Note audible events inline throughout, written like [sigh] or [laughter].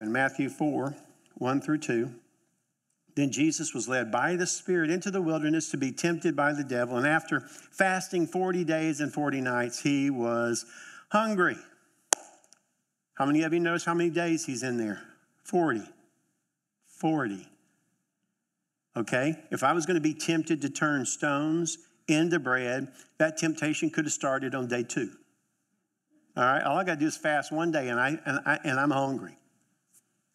In Matthew 4 1 through 2. Then Jesus was led by the Spirit into the wilderness to be tempted by the devil. And after fasting 40 days and 40 nights, he was hungry. How many of you notice how many days he's in there? 40. 40. Okay? If I was going to be tempted to turn stones into bread, that temptation could have started on day two. All right? All I got to do is fast one day and, I, and, I, and I'm hungry.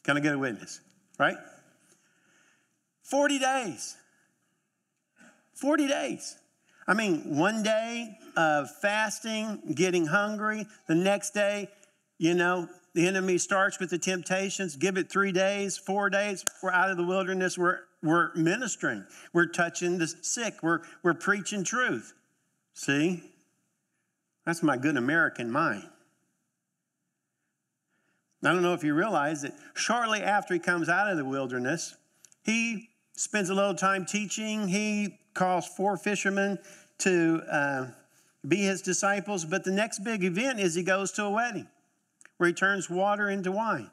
Can I get a witness? Right? 40 days. 40 days. I mean, one day of fasting, getting hungry, the next day, you know, the enemy starts with the temptations. Give it three days, four days. We're out of the wilderness. We're, we're ministering. We're touching the sick. We're, we're preaching truth. See? That's my good American mind. I don't know if you realize that shortly after he comes out of the wilderness, he spends a little time teaching. He calls four fishermen to uh, be his disciples. But the next big event is he goes to a wedding where he turns water into wine.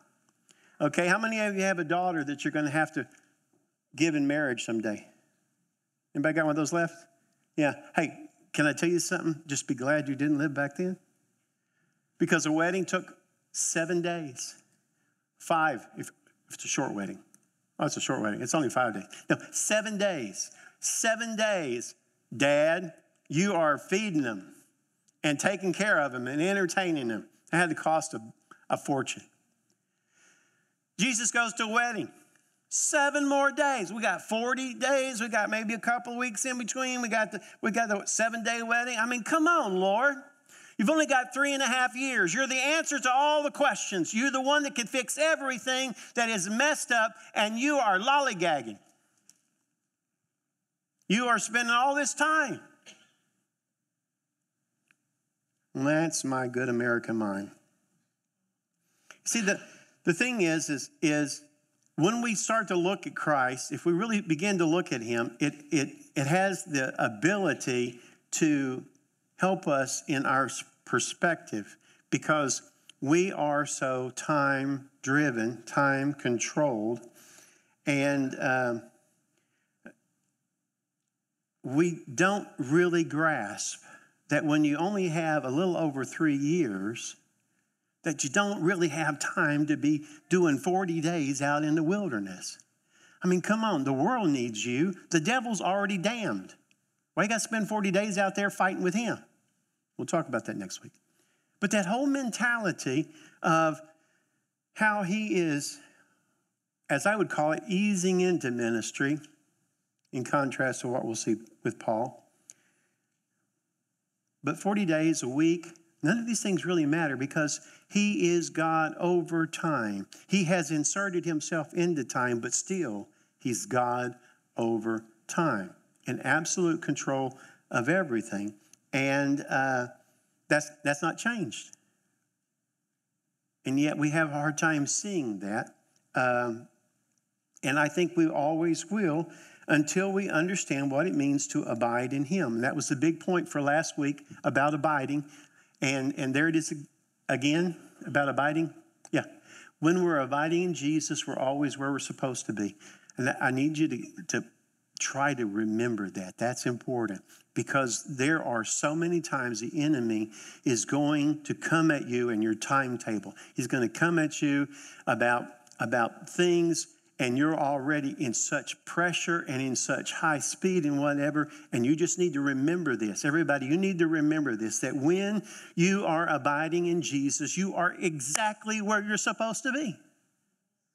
Okay, how many of you have a daughter that you're going to have to give in marriage someday? Anybody got one of those left? Yeah. Hey, can I tell you something? Just be glad you didn't live back then. Because a wedding took seven days. Five, if, if it's a short wedding. Oh, it's a short wedding. It's only five days. No, seven days. Seven days. Dad, you are feeding them and taking care of them and entertaining them. It had to cost a, a fortune. Jesus goes to a wedding. Seven more days. We got 40 days. We got maybe a couple of weeks in between. We got the we got the seven day wedding. I mean, come on, Lord. You've only got three and a half years. You're the answer to all the questions. You're the one that can fix everything that is messed up, and you are lollygagging. You are spending all this time. That's my good American mind. See, the, the thing is, is, is when we start to look at Christ, if we really begin to look at him, it, it, it has the ability to help us in our perspective because we are so time driven, time controlled, and um, we don't really grasp that when you only have a little over three years, that you don't really have time to be doing 40 days out in the wilderness. I mean, come on, the world needs you. The devil's already damned. Why you got to spend 40 days out there fighting with him? We'll talk about that next week. But that whole mentality of how he is, as I would call it, easing into ministry, in contrast to what we'll see with Paul. But 40 days, a week, none of these things really matter because he is God over time. He has inserted himself into time, but still, he's God over time in absolute control of everything. And uh, that's, that's not changed. And yet we have a hard time seeing that. Um, and I think we always will until we understand what it means to abide in Him. And that was the big point for last week about abiding. And, and there it is again about abiding. Yeah. When we're abiding in Jesus, we're always where we're supposed to be. And I need you to, to try to remember that. That's important because there are so many times the enemy is going to come at you and your timetable. He's going to come at you about, about things and you're already in such pressure and in such high speed and whatever, and you just need to remember this. Everybody, you need to remember this that when you are abiding in Jesus, you are exactly where you're supposed to be.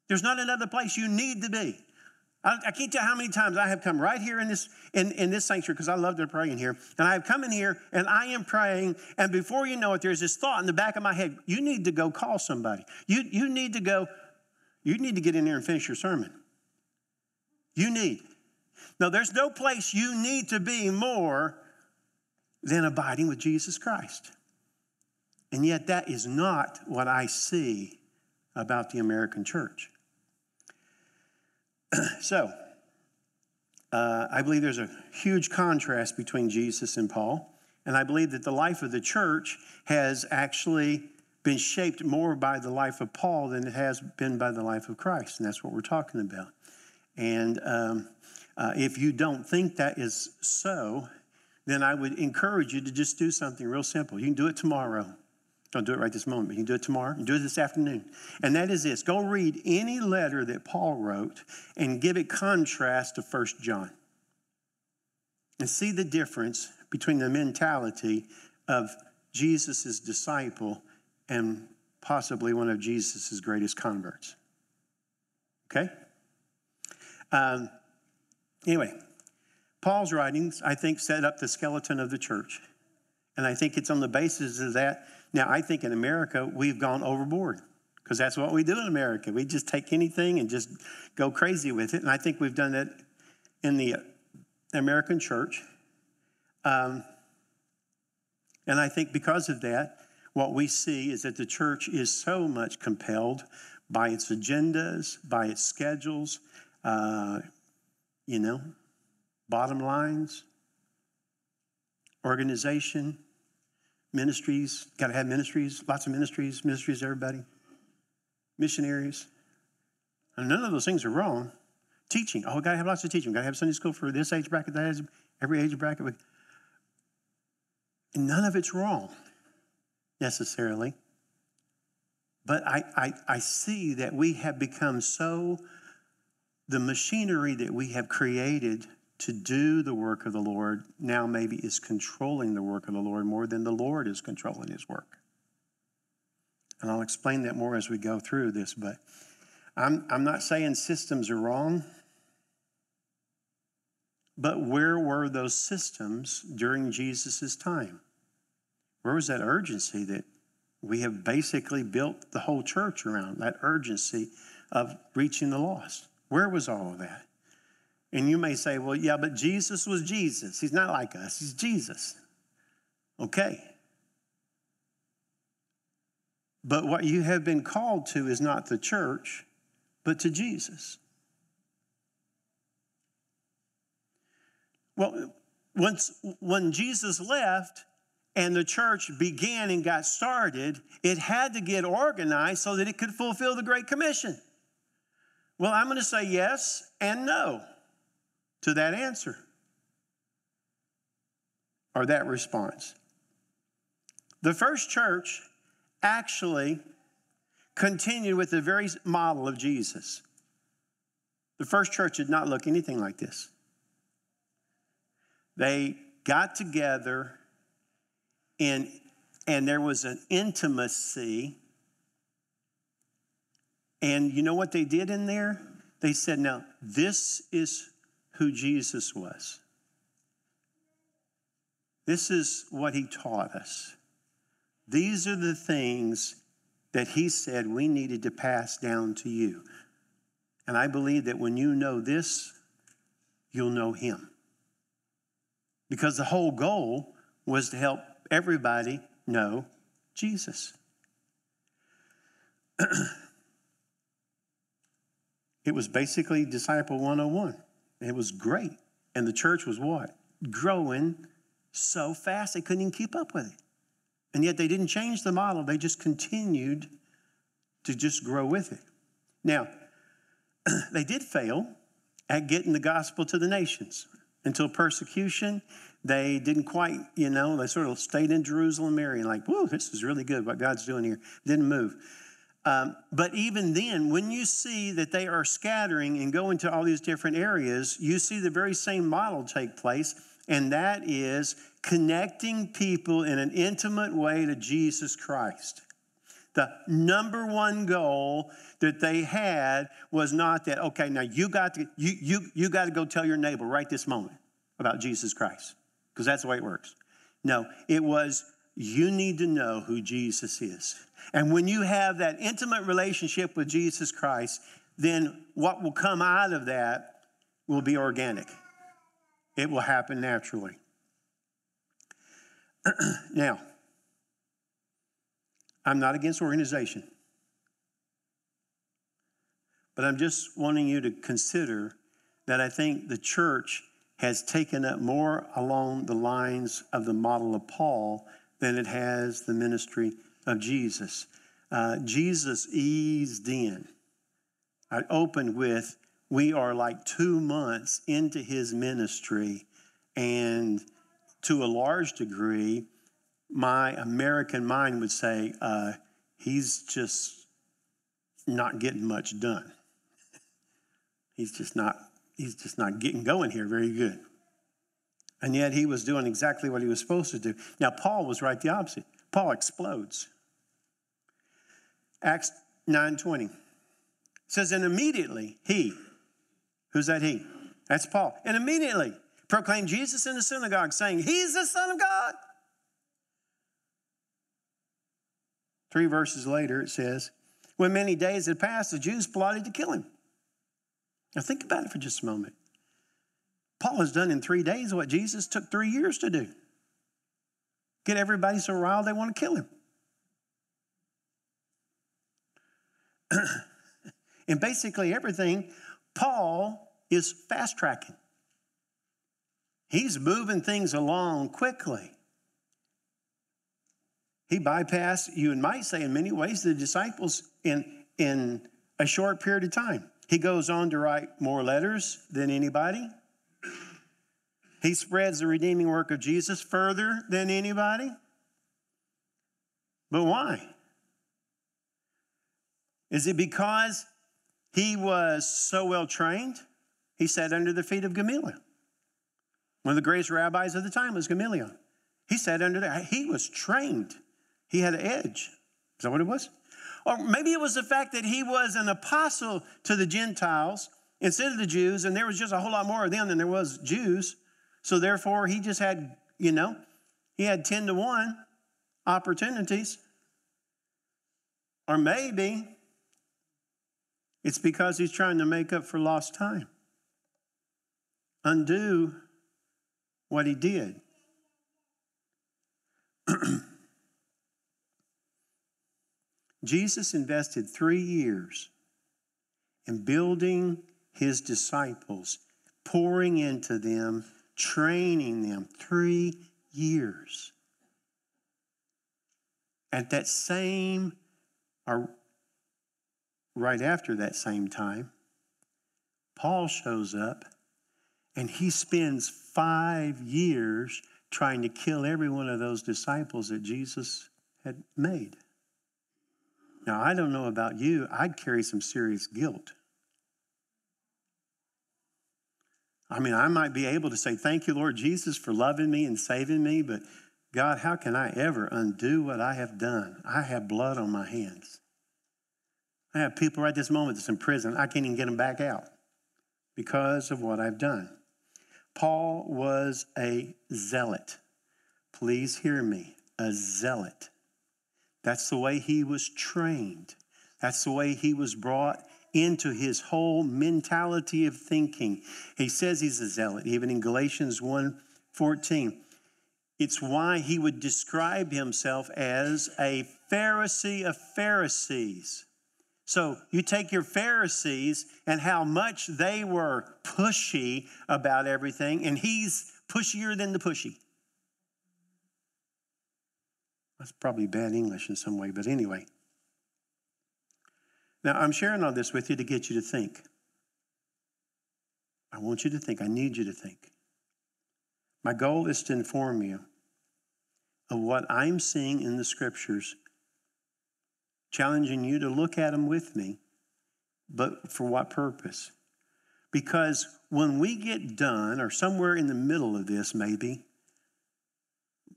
There's not another place you need to be. I, can't tell how many times I have come right here in this in, in this sanctuary because I love to pray in here. And I have come in here and I am praying, and before you know it, there's this thought in the back of my head: you need to go call somebody. You you need to go. You need to get in there and finish your sermon. You need. Now, there's no place you need to be more than abiding with Jesus Christ. And yet, that is not what I see about the American church. [clears throat] so, uh, I believe there's a huge contrast between Jesus and Paul. And I believe that the life of the church has actually been shaped more by the life of Paul than it has been by the life of Christ. And that's what we're talking about. And um, uh, if you don't think that is so, then I would encourage you to just do something real simple. You can do it tomorrow. Don't do it right this moment, but you can do it tomorrow. You do it this afternoon. And that is this go read any letter that Paul wrote and give it contrast to First John. And see the difference between the mentality of Jesus' disciple and possibly one of Jesus' greatest converts. Okay? Um, anyway, Paul's writings, I think, set up the skeleton of the church. And I think it's on the basis of that. Now, I think in America, we've gone overboard because that's what we do in America. We just take anything and just go crazy with it. And I think we've done that in the American church. Um, and I think because of that, what we see is that the church is so much compelled by its agendas, by its schedules, uh, you know, bottom lines, organization, ministries. Got to have ministries, lots of ministries, ministries, everybody, missionaries. And none of those things are wrong. Teaching. Oh, got to have lots of teaching. Got to have Sunday school for this age bracket, that age, every age bracket. And none of it's wrong necessarily. But I, I, I see that we have become so, the machinery that we have created to do the work of the Lord now maybe is controlling the work of the Lord more than the Lord is controlling his work. And I'll explain that more as we go through this, but I'm, I'm not saying systems are wrong. But where were those systems during Jesus' time? Where was that urgency that we have basically built the whole church around? That urgency of reaching the lost. Where was all of that? And you may say, well, yeah, but Jesus was Jesus. He's not like us, he's Jesus. Okay. But what you have been called to is not the church, but to Jesus. Well, once when Jesus left and the church began and got started, it had to get organized so that it could fulfill the Great Commission. Well, I'm going to say yes and no to that answer or that response. The first church actually continued with the very model of Jesus. The first church did not look anything like this. They got together and, and there was an intimacy. And you know what they did in there? They said, Now, this is who Jesus was. This is what he taught us. These are the things that he said we needed to pass down to you. And I believe that when you know this, you'll know him because the whole goal was to help everybody know Jesus. [clears throat] it was basically Disciple 101. It was great. And the church was what? Growing so fast they couldn't even keep up with it. And yet they didn't change the model, they just continued to just grow with it. Now, [clears throat] they did fail at getting the gospel to the nations until persecution. They didn't quite, you know, they sort of stayed in Jerusalem area, like, whoa, this is really good what God's doing here. Didn't move. Um, but even then, when you see that they are scattering and going to all these different areas, you see the very same model take place, and that is connecting people in an intimate way to Jesus Christ. The number one goal that they had was not that, okay, now you got to, you, you, you got to go tell your neighbor right this moment about Jesus Christ, because that's the way it works. No, it was, you need to know who Jesus is. And when you have that intimate relationship with Jesus Christ, then what will come out of that will be organic. It will happen naturally. [clears throat] now, I'm not against organization, but I'm just wanting you to consider that I think the church has taken up more along the lines of the model of Paul than it has the ministry of Jesus. Uh, Jesus eased in. I opened with, we are like two months into his ministry, and to a large degree, my American mind would say, uh, he's just not getting much done. [laughs] he's just not, he's just not getting going here very good. And yet he was doing exactly what he was supposed to do. Now, Paul was right the opposite. Paul explodes. Acts 9:20 says, and immediately he, who's that he? That's Paul. And immediately proclaimed Jesus in the synagogue, saying, He's the Son of God. Three verses later, it says, When many days had passed, the Jews plotted to kill him. Now, think about it for just a moment. Paul has done in three days what Jesus took three years to do get everybody so riled they want to kill him. [clears throat] and basically, everything, Paul is fast tracking. He's moving things along quickly. He bypassed, you and might say, in many ways, the disciples in, in a short period of time. He goes on to write more letters than anybody. He spreads the redeeming work of Jesus further than anybody. But why? Is it because he was so well trained? He sat under the feet of Gamaliel. One of the greatest rabbis of the time was Gamaliel. He sat under there. He was trained. He had an edge. Is that what it was? Or maybe it was the fact that he was an apostle to the Gentiles instead of the Jews, and there was just a whole lot more of them than there was Jews. So therefore, he just had, you know, he had 10 to 1 opportunities. Or maybe it's because he's trying to make up for lost time, undo what he did. [clears throat] Jesus invested three years in building his disciples, pouring into them training them three years. At that same, or right after that same time, Paul shows up and he spends five years trying to kill every one of those disciples that Jesus had made. Now, I don't know about you, I'd carry some serious guilt. I mean, I might be able to say, Thank you, Lord Jesus, for loving me and saving me, but God, how can I ever undo what I have done? I have blood on my hands. I have people right this moment that's in prison. I can't even get them back out because of what I've done. Paul was a zealot. Please hear me a zealot. That's the way he was trained, that's the way he was brought into his whole mentality of thinking. He says he's a zealot, even in Galatians 1 14. It's why he would describe himself as a Pharisee of Pharisees. So you take your Pharisees and how much they were pushy about everything, and he's pushier than the pushy. That's probably bad English in some way, but anyway. Now, I'm sharing all this with you to get you to think. I want you to think. I need you to think. My goal is to inform you of what I'm seeing in the scriptures, challenging you to look at them with me, but for what purpose? Because when we get done, or somewhere in the middle of this, maybe,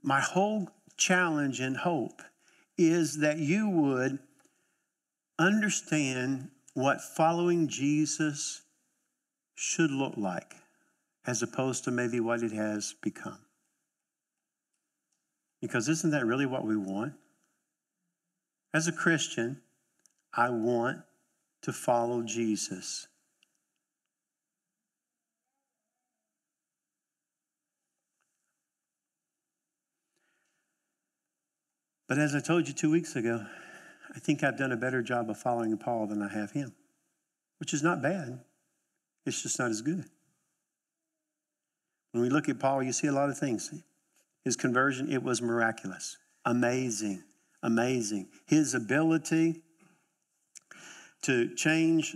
my whole challenge and hope is that you would understand what following Jesus should look like as opposed to maybe what it has become. Because isn't that really what we want? As a Christian, I want to follow Jesus. But as I told you two weeks ago, I think I've done a better job of following Paul than I have him, which is not bad. It's just not as good. When we look at Paul, you see a lot of things. His conversion, it was miraculous, amazing, amazing. His ability to change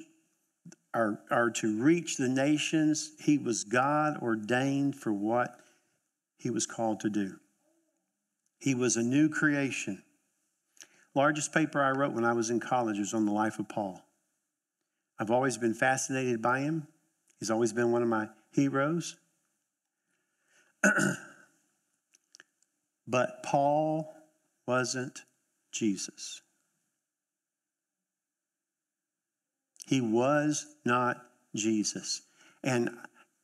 or, or to reach the nations, he was God ordained for what he was called to do. He was a new creation. Largest paper I wrote when I was in college was on the life of Paul. I've always been fascinated by him. He's always been one of my heroes. [clears throat] but Paul wasn't Jesus. He was not Jesus. And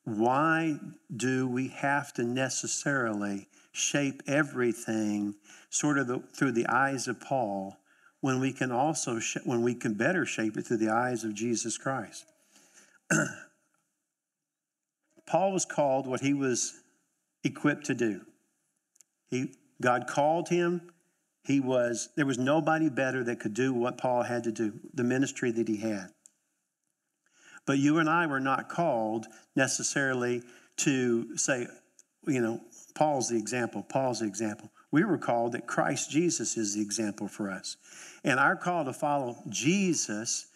why do we have to necessarily shape everything sort of the, through the eyes of Paul when we can also sh- when we can better shape it through the eyes of Jesus Christ? [clears throat] Paul was called what he was equipped to do. He, God called him. He was there was nobody better that could do what Paul had to do, the ministry that he had. But you and I were not called necessarily to say, you know, Paul's the example, Paul's the example. We were called that Christ Jesus is the example for us. And our call to follow Jesus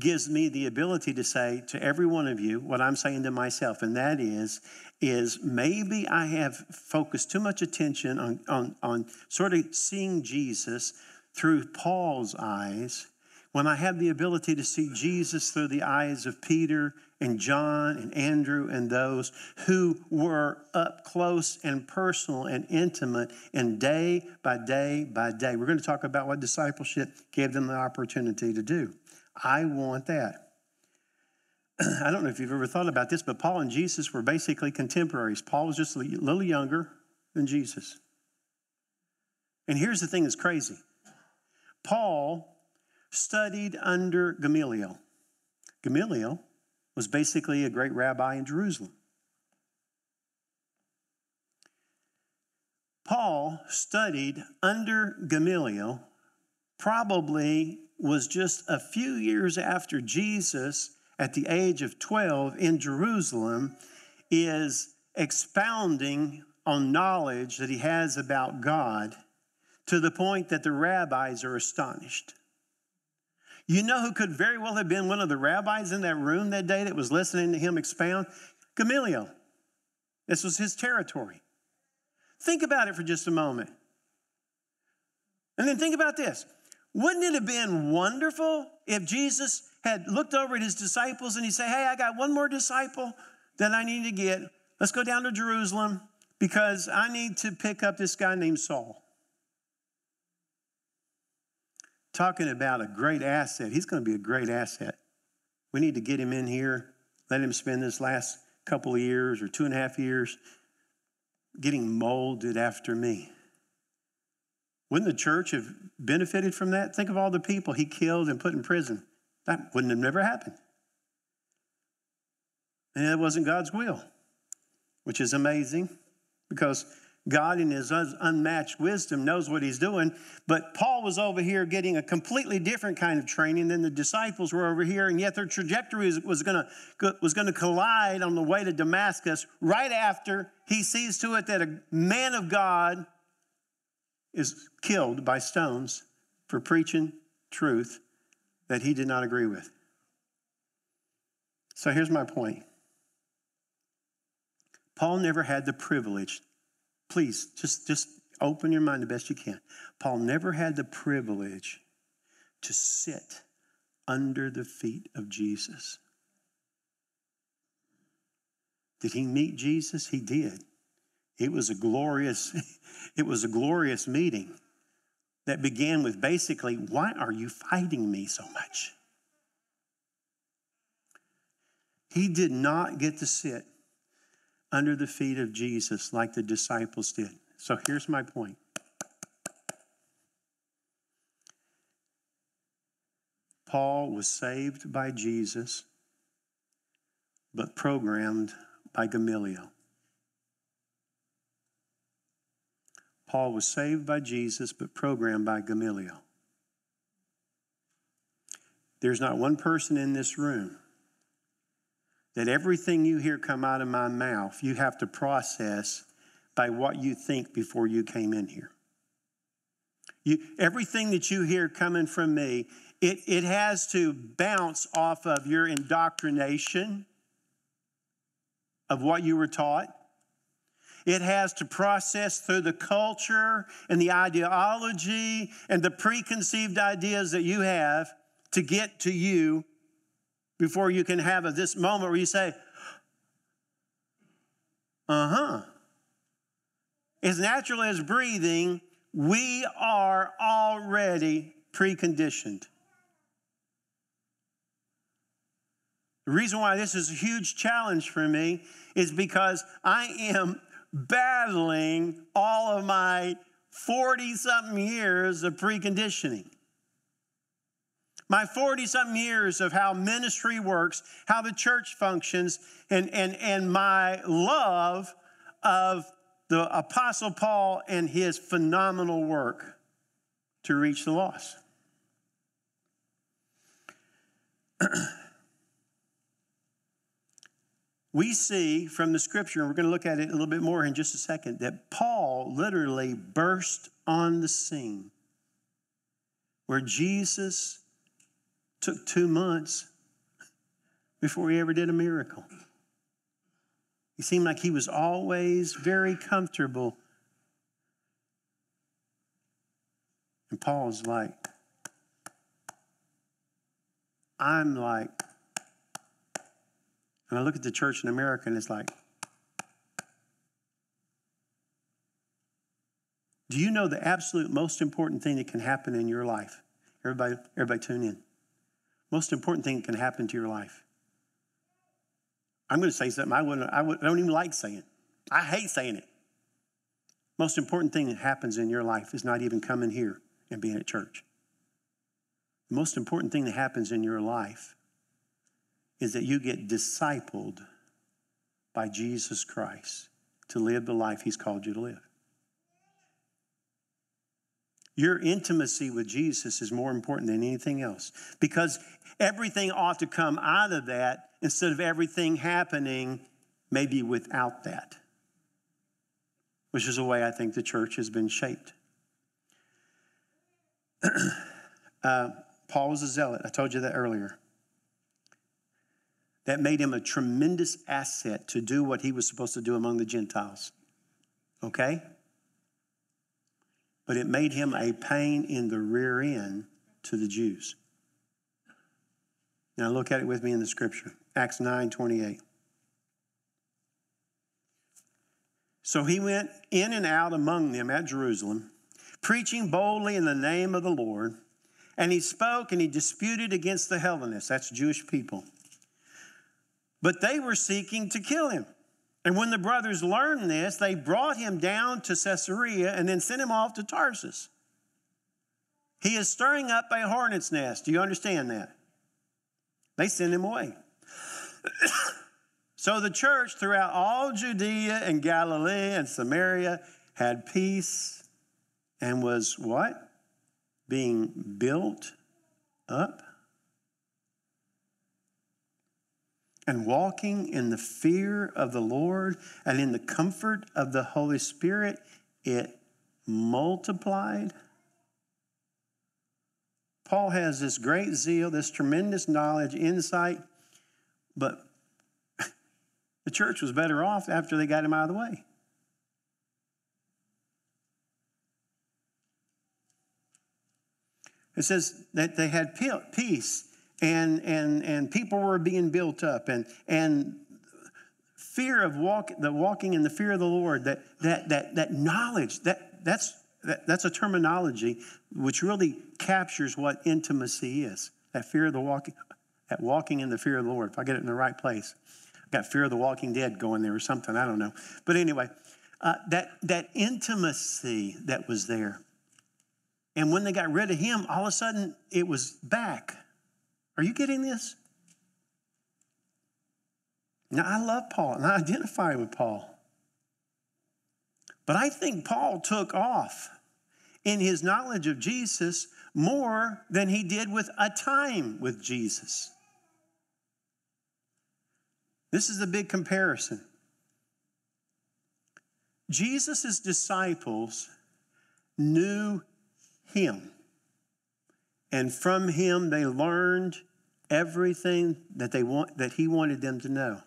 gives me the ability to say to every one of you what I'm saying to myself, and that is, is maybe I have focused too much attention on, on, on sort of seeing Jesus through Paul's eyes when I have the ability to see Jesus through the eyes of Peter and John and Andrew and those who were up close and personal and intimate and day by day by day. We're going to talk about what discipleship gave them the opportunity to do. I want that. [clears throat] I don't know if you've ever thought about this, but Paul and Jesus were basically contemporaries. Paul was just a little younger than Jesus. And here's the thing that's crazy Paul studied under Gamaliel. Gamaliel was basically a great rabbi in Jerusalem. Paul studied under Gamaliel, probably was just a few years after Jesus, at the age of 12 in Jerusalem, is expounding on knowledge that he has about God to the point that the rabbis are astonished. You know who could very well have been one of the rabbis in that room that day that was listening to him expound? Gamaliel. This was his territory. Think about it for just a moment. And then think about this. Wouldn't it have been wonderful if Jesus had looked over at his disciples and he said, Hey, I got one more disciple that I need to get. Let's go down to Jerusalem because I need to pick up this guy named Saul talking about a great asset. He's going to be a great asset. We need to get him in here, let him spend this last couple of years or two and a half years getting molded after me. Wouldn't the church have benefited from that? Think of all the people he killed and put in prison. That wouldn't have never happened. And it wasn't God's will, which is amazing because God, in his unmatched wisdom, knows what he's doing. But Paul was over here getting a completely different kind of training than the disciples were over here, and yet their trajectory was going to was to collide on the way to Damascus right after he sees to it that a man of God is killed by stones for preaching truth that he did not agree with. So here's my point. Paul never had the privilege please just, just open your mind the best you can. Paul never had the privilege to sit under the feet of Jesus. Did he meet Jesus? He did. It was a glorious, [laughs] it was a glorious meeting that began with basically, why are you fighting me so much? He did not get to sit under the feet of Jesus like the disciples did. So here's my point. Paul was saved by Jesus, but programmed by Gamaliel. Paul was saved by Jesus, but programmed by Gamaliel. There's not one person in this room that everything you hear come out of my mouth, you have to process by what you think before you came in here. You, everything that you hear coming from me, it, it has to bounce off of your indoctrination of what you were taught. It has to process through the culture and the ideology and the preconceived ideas that you have to get to you before you can have this moment where you say, uh huh. As natural as breathing, we are already preconditioned. The reason why this is a huge challenge for me is because I am battling all of my 40 something years of preconditioning. My 40 something years of how ministry works, how the church functions, and, and, and my love of the Apostle Paul and his phenomenal work to reach the lost. [clears throat] we see from the scripture, and we're going to look at it a little bit more in just a second, that Paul literally burst on the scene where Jesus took two months before he ever did a miracle. He seemed like he was always very comfortable. And Paul's like, I'm like, and I look at the church in America and it's like, do you know the absolute most important thing that can happen in your life? Everybody, everybody tune in. Most important thing that can happen to your life. I'm going to say something I, wouldn't, I, would, I don't even like saying. I hate saying it. Most important thing that happens in your life is not even coming here and being at church. The most important thing that happens in your life is that you get discipled by Jesus Christ to live the life He's called you to live. Your intimacy with Jesus is more important than anything else because everything ought to come out of that instead of everything happening maybe without that, which is the way I think the church has been shaped. [clears throat] uh, Paul was a zealot. I told you that earlier that made him a tremendous asset to do what he was supposed to do among the Gentiles. Okay? But it made him a pain in the rear end to the Jews. Now look at it with me in the scripture. Acts 9 28. So he went in and out among them at Jerusalem, preaching boldly in the name of the Lord. And he spoke and he disputed against the Hellenists, that's Jewish people but they were seeking to kill him. And when the brothers learned this, they brought him down to Caesarea and then sent him off to Tarsus. He is stirring up a hornet's nest. Do you understand that? They sent him away. [coughs] so the church throughout all Judea and Galilee and Samaria had peace and was what? Being built up and walking in the fear of the Lord and in the comfort of the Holy Spirit, it multiplied. Paul has this great zeal, this tremendous knowledge, insight, but [laughs] the church was better off after they got him out of the way. It says that they had peace and, and, and people were being built up and, and fear of walk, the walking in the fear of the Lord, that, that, that, that knowledge, that, that's, that, that's a terminology which really captures what intimacy is. That fear of the walking, that walking in the fear of the Lord. If I get it in the right place, I got fear of the walking dead going there or something. I don't know. But anyway, uh, that that intimacy that was there, and when they got rid of him, all of a sudden it was back. Are you getting this? Now, I love Paul and I identify with Paul. But I think Paul took off in his knowledge of Jesus more than he did with a time with Jesus. This is a big comparison. Jesus' disciples knew him. And from him they learned everything that they want that he wanted them to know.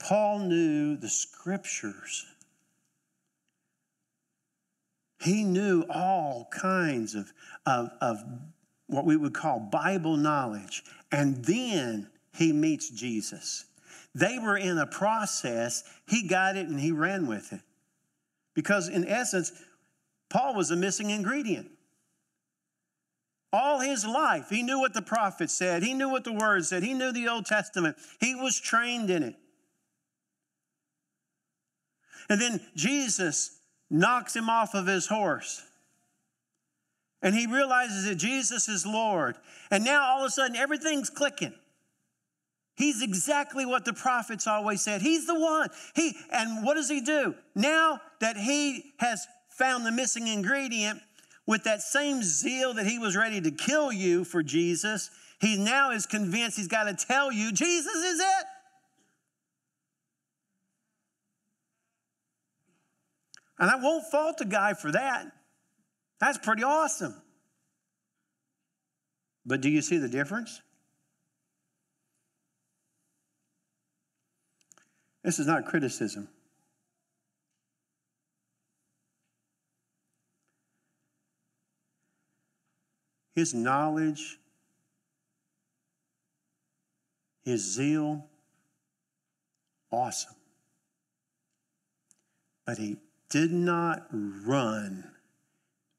Paul knew the scriptures. He knew all kinds of, of, of what we would call Bible knowledge. And then he meets Jesus. They were in a process. He got it and he ran with it. Because, in essence, Paul was a missing ingredient. All his life, he knew what the prophet said, he knew what the word said, he knew the Old Testament, he was trained in it. And then Jesus knocks him off of his horse. And he realizes that Jesus is Lord. And now all of a sudden everything's clicking. He's exactly what the prophets always said. He's the one. He and what does he do? Now that he has found the missing ingredient with that same zeal that he was ready to kill you for Jesus, he now is convinced he's got to tell you Jesus is it. And I won't fault the guy for that. That's pretty awesome. But do you see the difference? This is not criticism. His knowledge, his zeal, awesome. But he did not run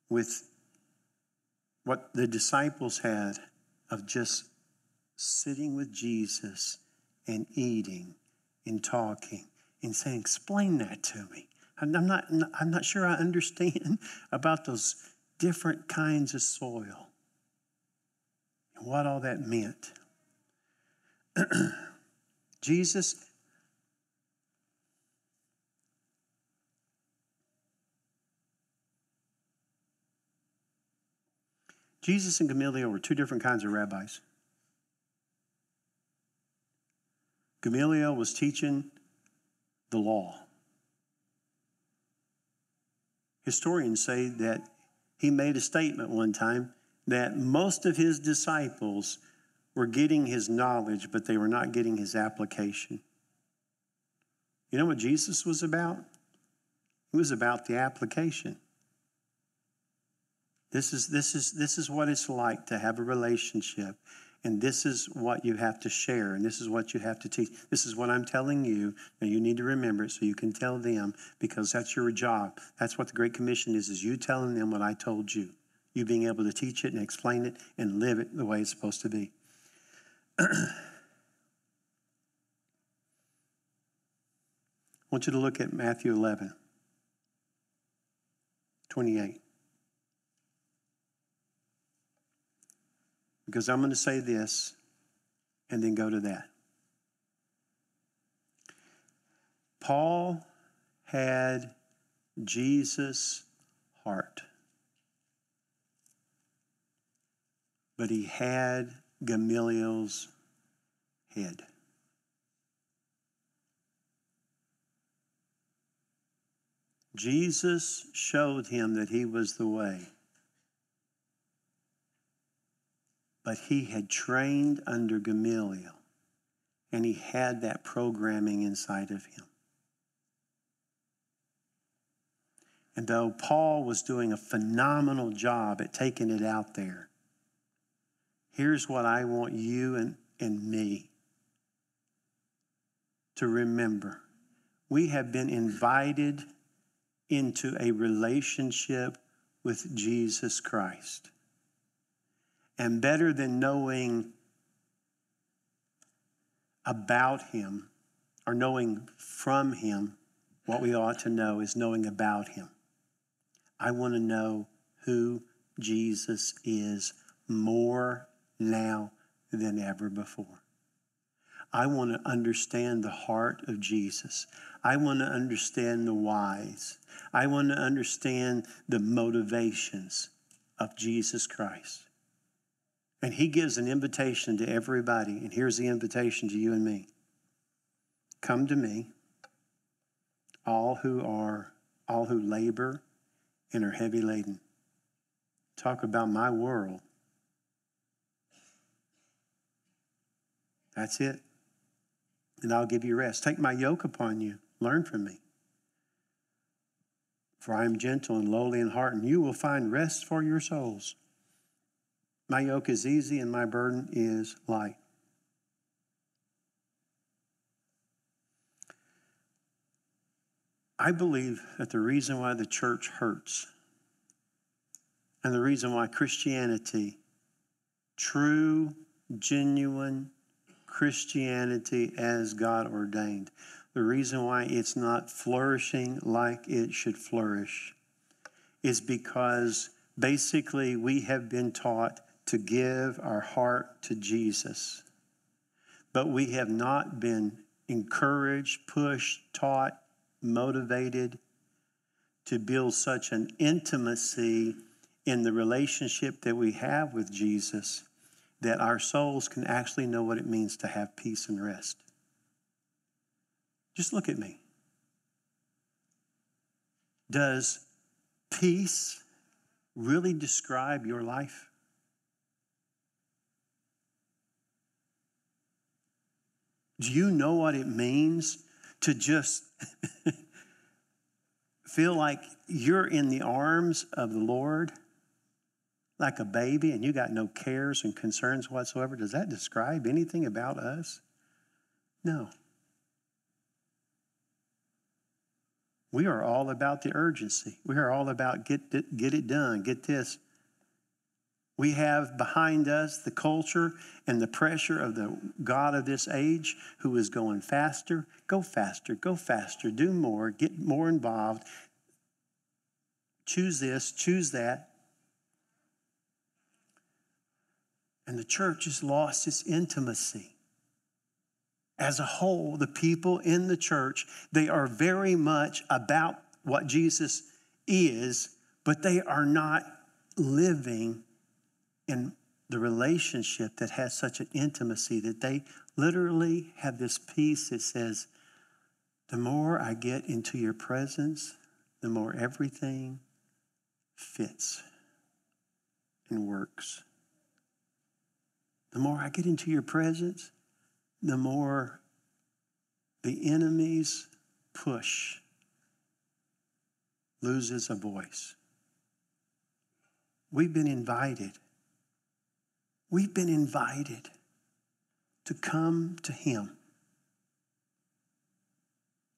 with what the disciples had of just sitting with Jesus and eating and talking and saying, Explain that to me. I'm not, I'm not sure I understand [laughs] about those different kinds of soil what all that meant. [clears throat] Jesus Jesus and Gamaliel were two different kinds of rabbis. Gamaliel was teaching the law. Historians say that he made a statement one time that most of his disciples were getting his knowledge, but they were not getting his application. You know what Jesus was about? He was about the application. This is, this, is, this is what it's like to have a relationship. And this is what you have to share, and this is what you have to teach. This is what I'm telling you, and you need to remember it so you can tell them because that's your job. That's what the Great Commission is, is you telling them what I told you. You being able to teach it and explain it and live it the way it's supposed to be. [clears throat] I want you to look at Matthew 11, 28. because I'm going to say this and then go to that. Paul had Jesus' heart, but he had Gamaliel's head. Jesus showed him that he was the way. but he had trained under Gamaliel and he had that programming inside of him. And though Paul was doing a phenomenal job at taking it out there, here's what I want you and, and me to remember. We have been invited into a relationship with Jesus Christ. And better than knowing about Him or knowing from Him, what we ought to know is knowing about Him. I want to know who Jesus is more now than ever before. I want to understand the heart of Jesus. I want to understand the whys. I want to understand the motivations of Jesus Christ. And he gives an invitation to everybody. And here's the invitation to you and me Come to me, all who are, all who labor and are heavy laden. Talk about my world. That's it. And I'll give you rest. Take my yoke upon you. Learn from me. For I am gentle and lowly in heart, and you will find rest for your souls. My yoke is easy and my burden is light. I believe that the reason why the church hurts and the reason why Christianity, true, genuine Christianity as God ordained, the reason why it's not flourishing like it should flourish is because basically we have been taught to give our heart to Jesus, but we have not been encouraged, pushed, taught, motivated to build such an intimacy in the relationship that we have with Jesus that our souls can actually know what it means to have peace and rest. Just look at me. Does peace really describe your life? Do you know what it means to just [laughs] feel like you're in the arms of the Lord like a baby and you got no cares and concerns whatsoever? Does that describe anything about us? No. We are all about the urgency. We are all about get get it done, get this. We have behind us the culture and the pressure of the God of this age who is going faster. Go faster, go faster, do more, get more involved. Choose this, choose that. And the church has lost its intimacy. As a whole, the people in the church, they are very much about what Jesus is, but they are not living in the relationship that has such an intimacy that they literally have this peace that says, the more I get into your presence, the more everything fits and works. The more I get into your presence, the more the enemy's push loses a voice. We've been invited We've been invited to come to Him.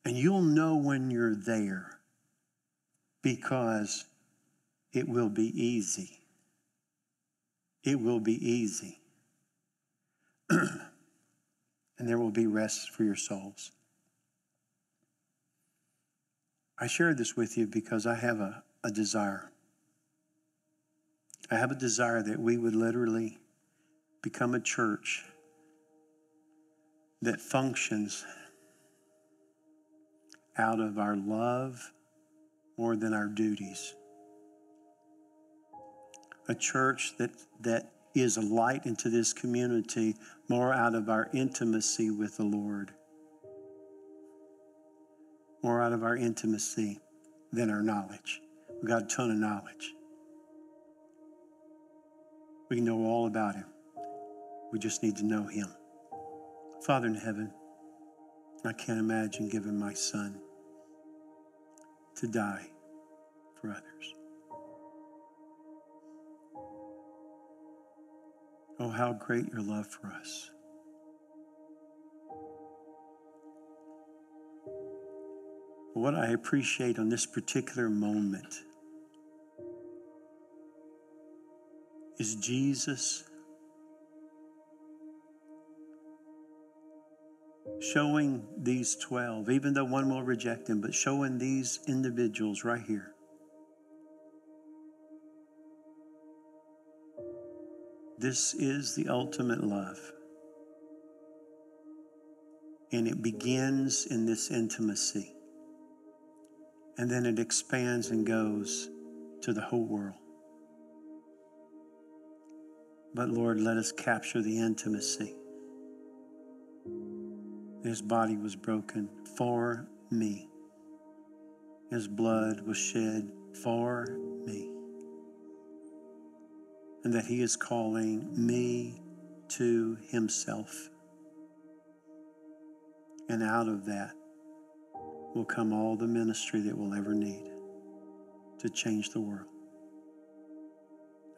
And you'll know when you're there because it will be easy. It will be easy. [clears throat] and there will be rest for your souls. I share this with you because I have a, a desire. I have a desire that we would literally become a church that functions out of our love more than our duties. A church that, that is a light into this community more out of our intimacy with the Lord, more out of our intimacy than our knowledge. We've got a ton of knowledge. We know all about Him. We just need to know Him. Father in heaven, I can't imagine giving my son to die for others. Oh, how great your love for us. What I appreciate on this particular moment is Jesus showing these 12, even though one will reject him, but showing these individuals right here. This is the ultimate love. And it begins in this intimacy. And then it expands and goes to the whole world. But Lord, let us capture the intimacy his body was broken for me. His blood was shed for me. And that He is calling me to Himself. And out of that will come all the ministry that we'll ever need to change the world.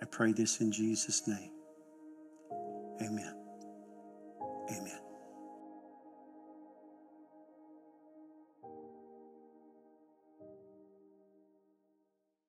I pray this in Jesus' name. Amen. Amen.